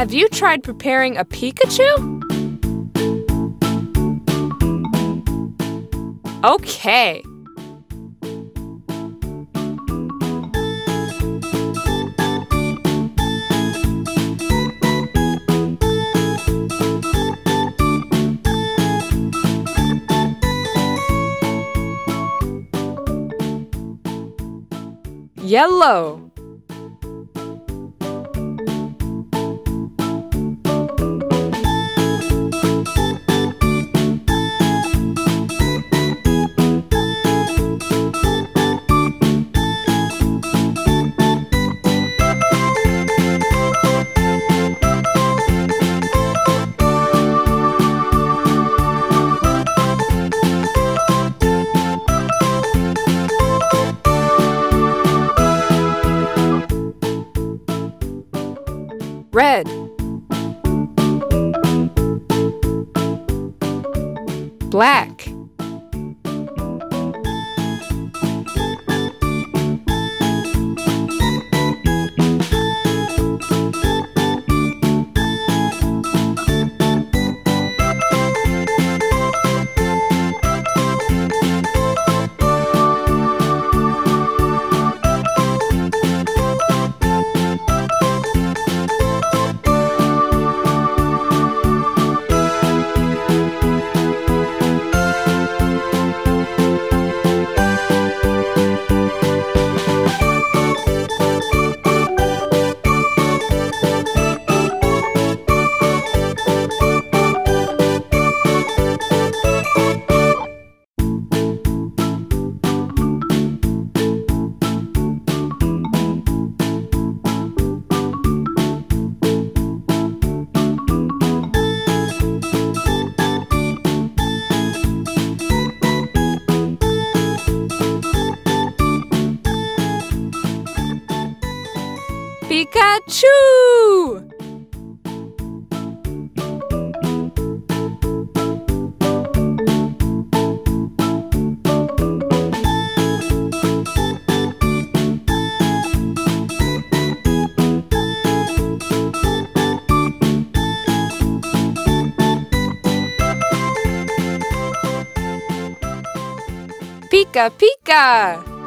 Have you tried preparing a Pikachu? Okay. Yellow. Red. Black. Pikachu! Pika Pika!